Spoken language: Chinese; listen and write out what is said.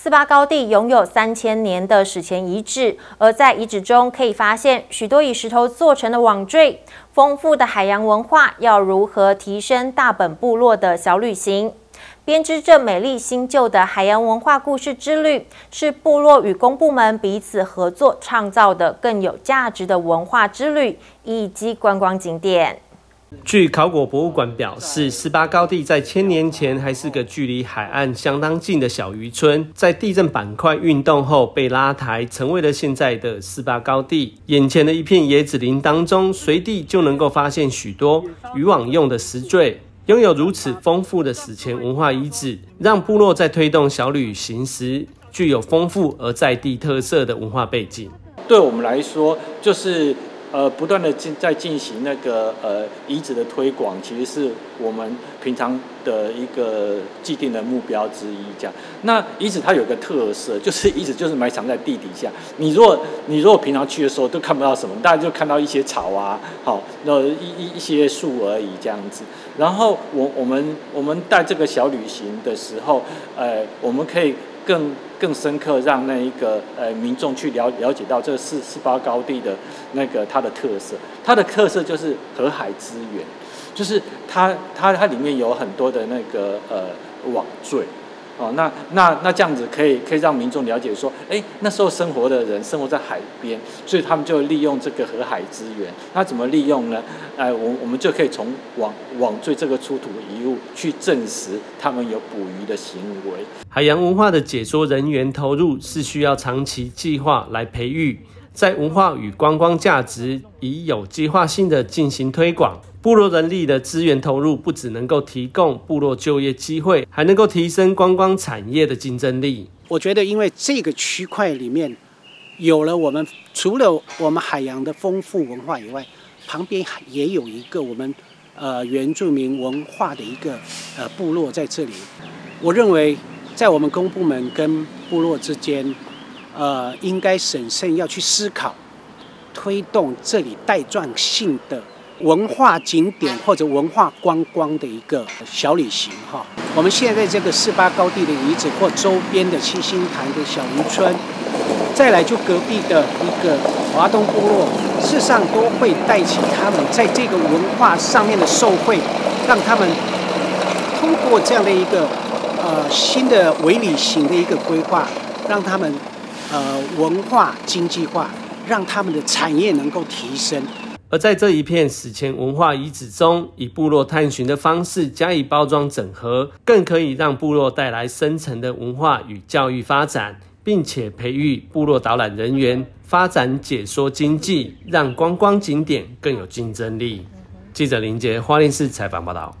四八高地拥有三千年的史前遗址，而在遗址中可以发现许多以石头做成的网坠。丰富的海洋文化要如何提升大本部落的小旅行？编织这美丽新旧的海洋文化故事之旅，是部落与公部门彼此合作创造的更有价值的文化之旅以及观光景点。据考古博物馆表示，四八高地在千年前还是个距离海岸相当近的小渔村，在地震板块运动后被拉抬，成为了现在的四八高地。眼前的一片椰子林当中，随地就能够发现许多渔网用的石坠。拥有如此丰富的史前文化遗址，让部落在推动小旅行时，具有丰富而在地特色的文化背景。对我们来说，就是。呃，不断的进在进行那个呃遗址的推广，其实是我们平常的一个既定的目标之一。这样，那遗址它有个特色，就是遗址就是埋藏在地底下。你如果你如果平常去的时候都看不到什么，大家就看到一些草啊，好，那一一一些树而已这样子。然后我我们我们带这个小旅行的时候，呃，我们可以。更更深刻，让那一个呃民众去了了解到这四四八高地的那个它的特色，它的特色就是河海资源，就是它它它里面有很多的那个呃网坠。哦，那那那这样子可以可以让民众了解说，哎，那时候生活的人生活在海边，所以他们就利用这个河海资源。那怎么利用呢？哎，我我们就可以从网网坠这个出土遗物去证实他们有捕鱼的行为。海洋文化的解说人员投入是需要长期计划来培育。在文化与观光价值，以有计划性的进行推广。部落人力的资源投入，不只能够提供部落就业机会，还能够提升观光产业的竞争力。我觉得，因为这个区块里面有了我们除了我们海洋的丰富文化以外，旁边也有一个我们呃原住民文化的一个呃部落在这里。我认为，在我们公部门跟部落之间。呃，应该审慎要去思考，推动这里带状性的文化景点或者文化观光的一个小旅行哈。我们现在这个四八高地的遗址或周边的七星潭的小渔村，再来就隔壁的一个华东部落，事实上都会带起他们在这个文化上面的受惠，让他们通过这样的一个呃新的微旅行的一个规划，让他们。呃，文化经济化，让他们的产业能够提升。而在这一片史前文化遗址中，以部落探寻的方式加以包装整合，更可以让部落带来深层的文化与教育发展，并且培育部落导览人员，发展解说经济，让观光景点更有竞争力。记者林杰花莲市采访报道。